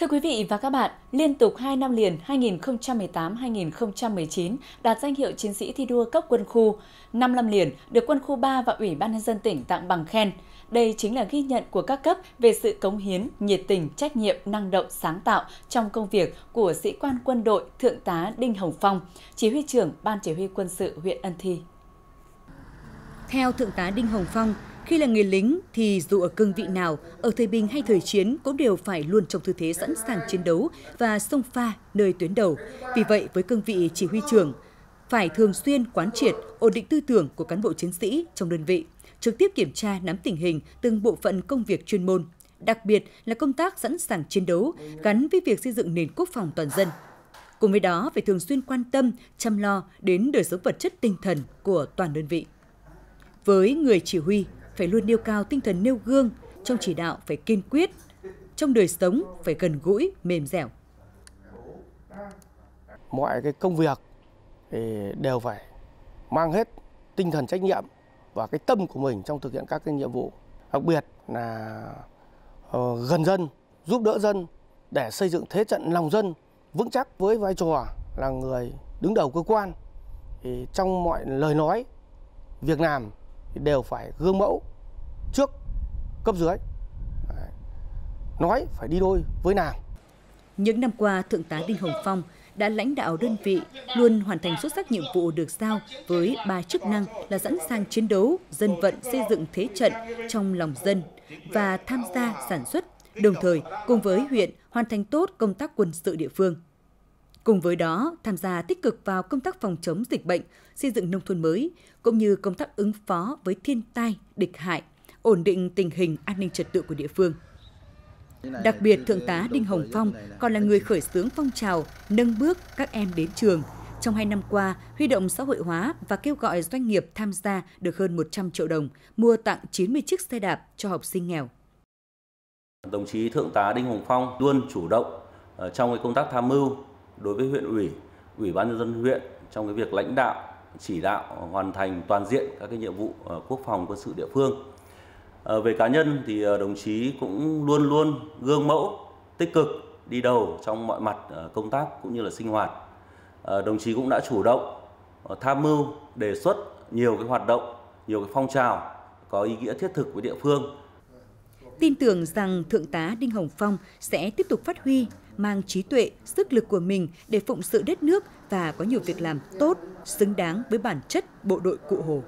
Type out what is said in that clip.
Thưa quý vị và các bạn, liên tục 2 năm liền 2018-2019 đạt danh hiệu chiến sĩ thi đua cấp quân khu, 5 năm liền được quân khu 3 và Ủy ban nhân dân tỉnh tặng bằng khen. Đây chính là ghi nhận của các cấp về sự cống hiến, nhiệt tình, trách nhiệm, năng động, sáng tạo trong công việc của sĩ quan quân đội Thượng tá Đinh Hồng Phong, chỉ huy trưởng Ban Chỉ huy quân sự huyện Ân Thi. Theo Thượng tá Đinh Hồng Phong, khi là người lính thì dù ở cương vị nào, ở thời bình hay thời chiến cũng đều phải luôn trong tư thế sẵn sàng chiến đấu và sông pha nơi tuyến đầu. Vì vậy với cương vị chỉ huy trưởng, phải thường xuyên quán triệt, ổn định tư tưởng của cán bộ chiến sĩ trong đơn vị, trực tiếp kiểm tra nắm tình hình từng bộ phận công việc chuyên môn, đặc biệt là công tác sẵn sàng chiến đấu gắn với việc xây dựng nền quốc phòng toàn dân. Cùng với đó phải thường xuyên quan tâm, chăm lo đến đời sống vật chất tinh thần của toàn đơn vị. Với người chỉ huy, phải luôn nêu cao tinh thần nêu gương, trong chỉ đạo phải kiên quyết, trong đời sống phải gần gũi, mềm dẻo. Mọi cái công việc thì đều phải mang hết tinh thần trách nhiệm và cái tâm của mình trong thực hiện các cái nhiệm vụ. Đặc biệt là ờ, gần dân, giúp đỡ dân để xây dựng thế trận lòng dân vững chắc với vai trò là người đứng đầu cơ quan thì trong mọi lời nói việc làm thì đều phải gương mẫu trước cấp dưới. Nói phải đi đôi với làm những năm qua thượng tá đinh hồng phong đã lãnh đạo đơn vị luôn hoàn thành xuất sắc nhiệm vụ được giao với ba chức năng là sẵn sàng chiến đấu, dân vận xây dựng thế trận trong lòng dân và tham gia sản xuất, đồng thời cùng với huyện hoàn thành tốt công tác quân sự địa phương. Cùng với đó, tham gia tích cực vào công tác phòng chống dịch bệnh, xây dựng nông thôn mới, cũng như công tác ứng phó với thiên tai, địch hại, ổn định tình hình an ninh trật tự của địa phương. Đặc biệt, Thượng tá Đinh Hồng Phong còn là người khởi xướng phong trào nâng bước các em đến trường. Trong hai năm qua, huy động xã hội hóa và kêu gọi doanh nghiệp tham gia được hơn 100 triệu đồng, mua tặng 90 chiếc xe đạp cho học sinh nghèo. Đồng chí Thượng tá Đinh Hồng Phong luôn chủ động ờ, trong trong công tác tham mưu đối với huyện ủy, ủy ban nhân dân huyện trong cái việc lãnh đạo, chỉ đạo hoàn thành toàn diện các cái nhiệm vụ ờ, quốc phòng quân sự địa phương. Ờ, về cá nhân thì ờ, đồng chí cũng luôn luôn gương mẫu, tích cực đi đầu trong mọi mặt ờ, công tác cũng như là sinh hoạt. Đồng chí cũng đã chủ động tham mưu đề xuất nhiều cái hoạt động, nhiều cái phong trào có ý nghĩa thiết thực với địa phương tin tưởng rằng Thượng tá Đinh Hồng Phong sẽ tiếp tục phát huy, mang trí tuệ, sức lực của mình để phụng sự đất nước và có nhiều việc làm tốt, xứng đáng với bản chất bộ đội cụ Hồ.